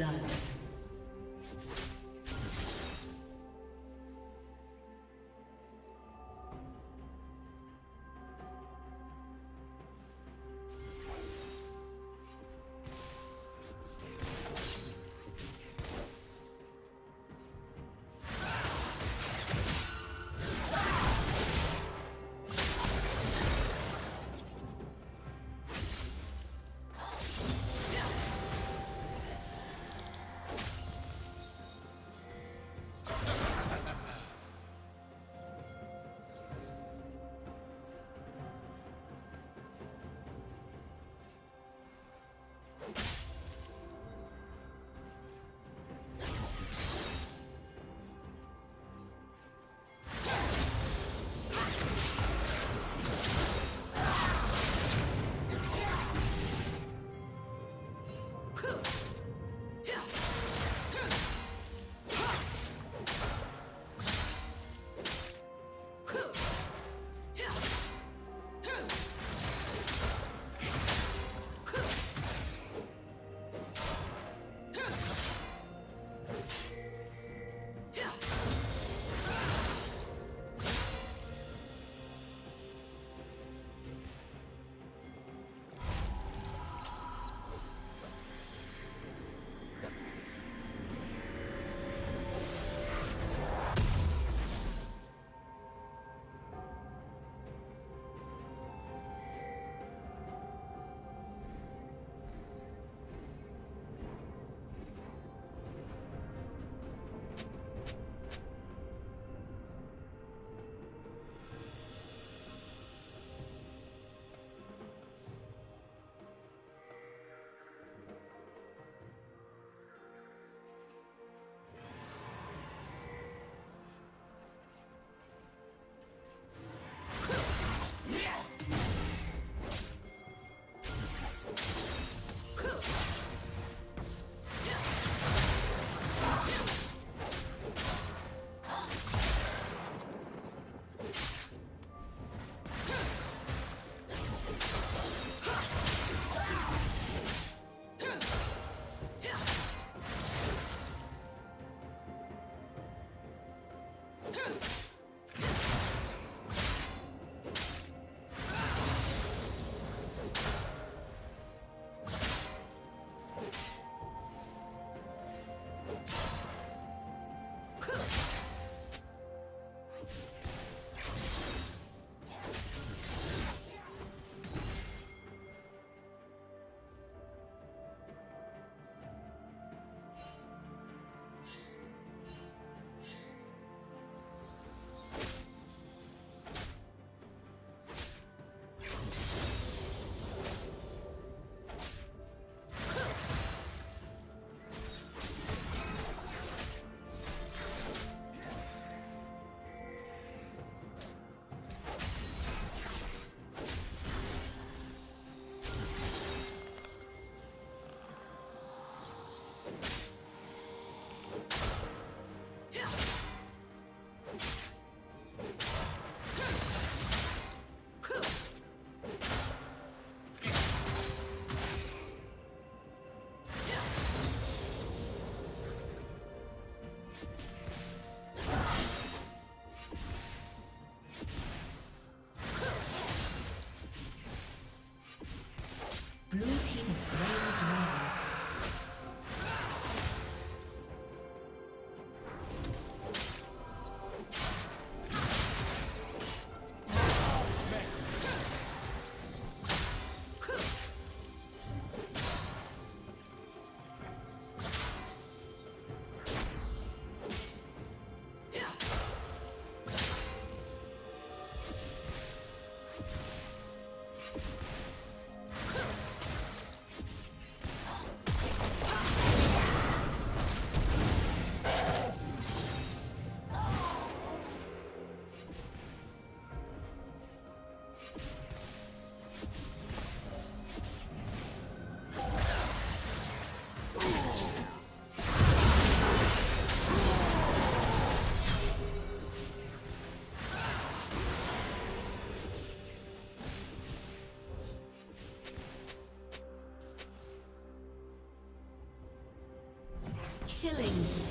blood.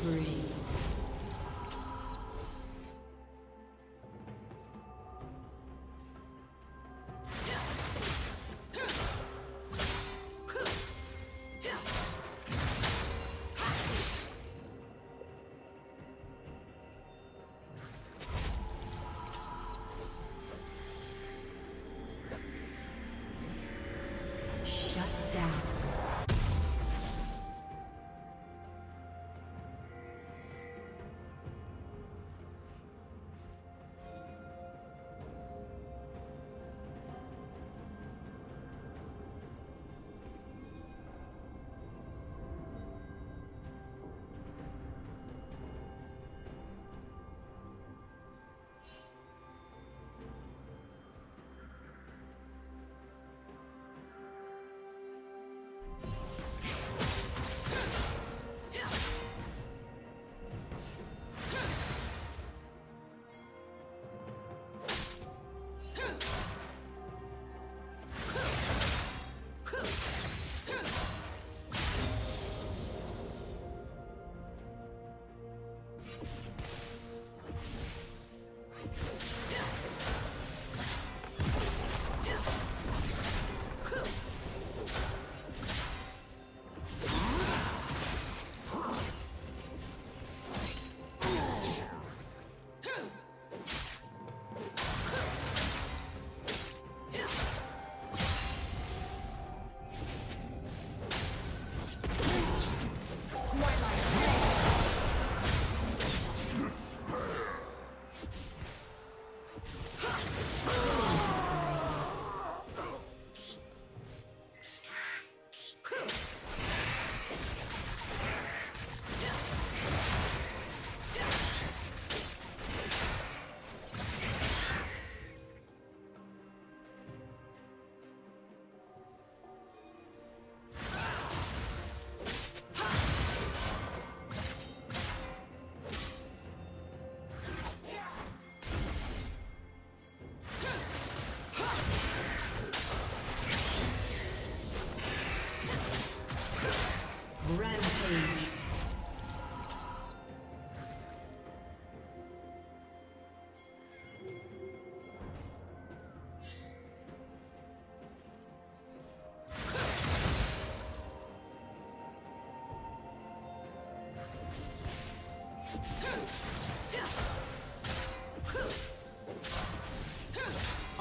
spree.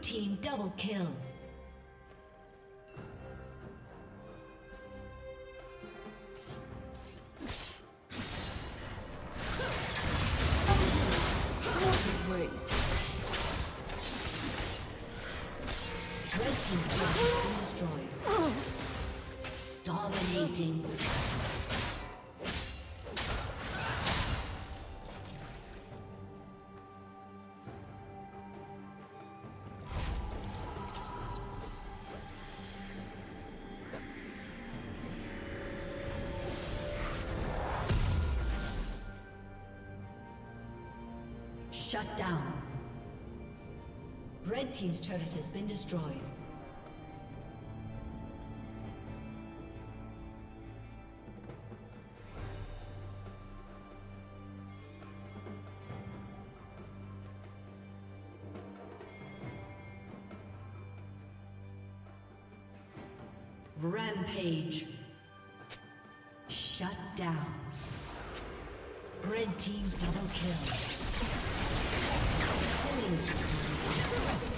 Team double kill. Shut down. Red Team's turret has been destroyed. Rampage. Shut down. Red Team's double kill. Godlike.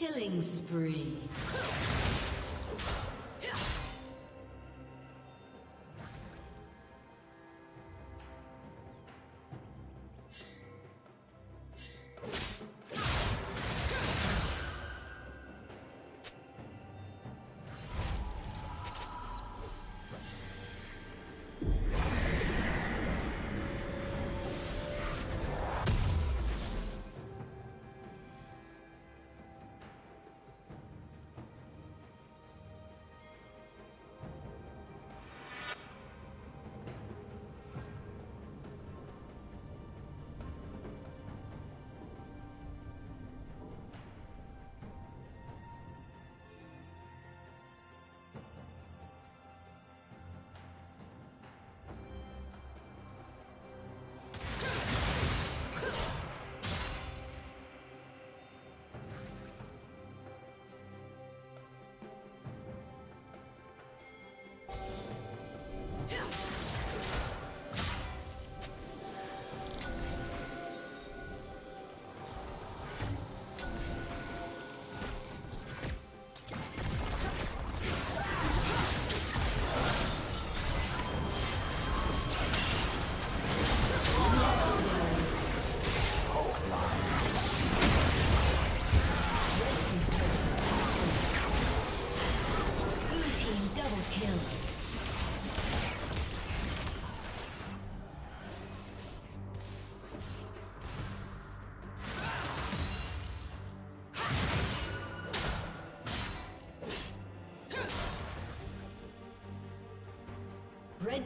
Killing spree.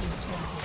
team's turret.